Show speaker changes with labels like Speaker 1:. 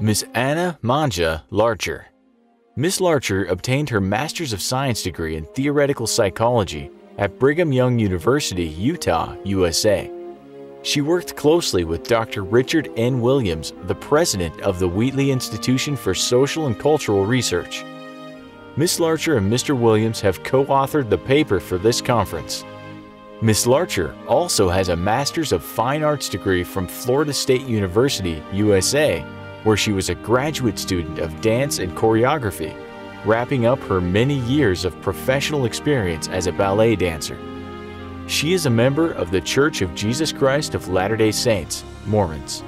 Speaker 1: Miss Anna Manja Larcher. Miss Larcher obtained her Master's of Science degree in Theoretical Psychology at Brigham Young University, Utah, USA. She worked closely with Dr. Richard N. Williams, the president of the Wheatley Institution for Social and Cultural Research. Miss Larcher and Mr. Williams have co-authored the paper for this conference. Miss Larcher also has a Master's of Fine Arts degree from Florida State University, USA, where she was a graduate student of dance and choreography, wrapping up her many years of professional experience as a ballet dancer. She is a member of The Church of Jesus Christ of Latter-day Saints, Mormons.